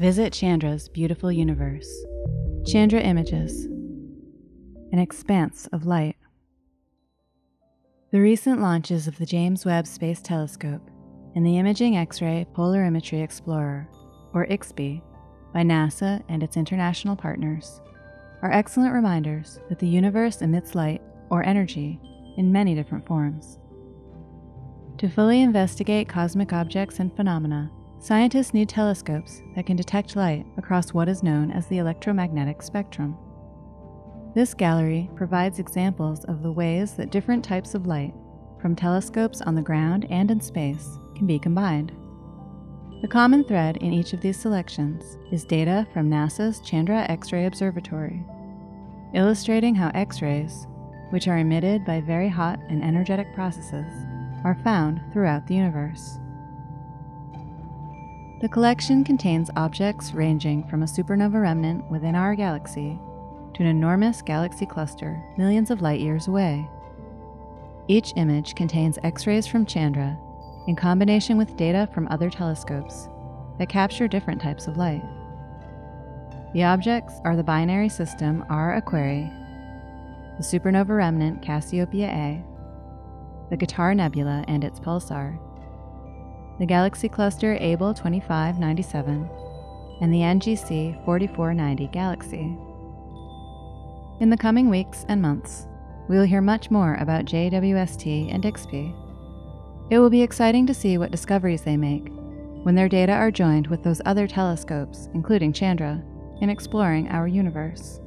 Visit Chandra's beautiful universe. Chandra Images, an expanse of light. The recent launches of the James Webb Space Telescope and the Imaging X ray Polarimetry Explorer, or IXPE, by NASA and its international partners, are excellent reminders that the universe emits light, or energy, in many different forms. To fully investigate cosmic objects and phenomena, scientists need telescopes that can detect light across what is known as the electromagnetic spectrum. This gallery provides examples of the ways that different types of light, from telescopes on the ground and in space, can be combined. The common thread in each of these selections is data from NASA's Chandra X ray Observatory, illustrating how X rays, which are emitted by very hot and energetic processes, are found throughout the universe. The collection contains objects ranging from a supernova remnant within our galaxy to an enormous galaxy cluster millions of light years away. Each image contains X rays from Chandra in combination with data from other telescopes that capture different types of light. The objects are the binary system R Aquarii, the supernova remnant Cassiopeia A, the Guitar Nebula and its pulsar, the galaxy cluster Abell 2597, and the NGC 4490 galaxy. In the coming weeks and months, we will hear much more about JWST and IXPE. It will be exciting to see what discoveries they make when their data are joined with those other telescopes, including Chandra, in exploring our universe.